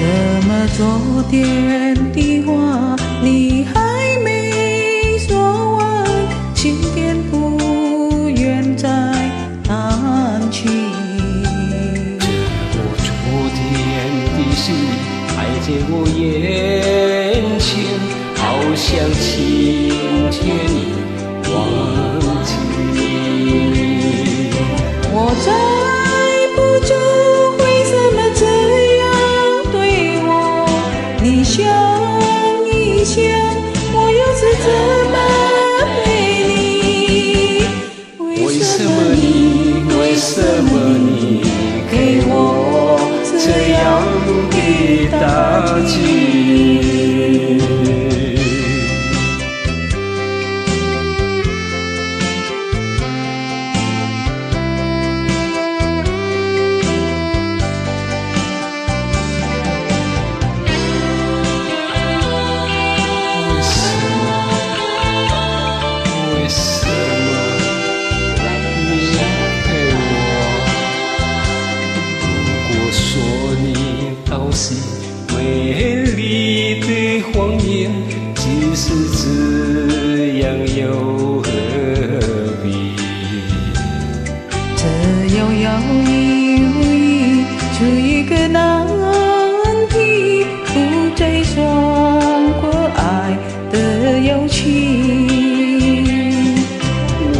怎么昨天的话你爱在我眼前，好像晴天美丽的谎言，即使这样又何必？这遥遥一如一，出一个难题，不再算过爱的友情。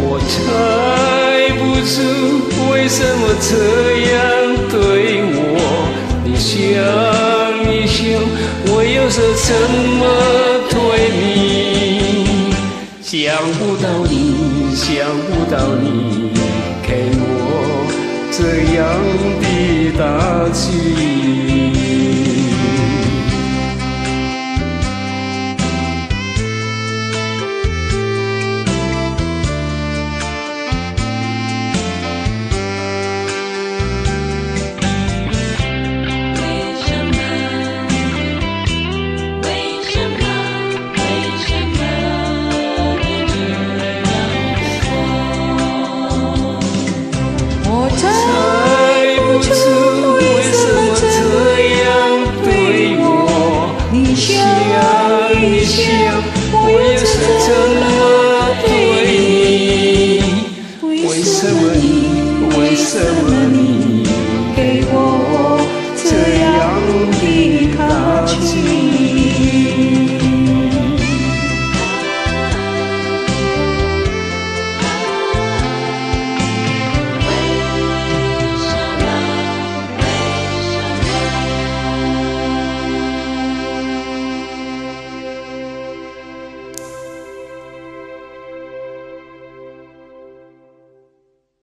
我猜不出为什么这怎么对你？想不到你，想不到你给我这样的打击。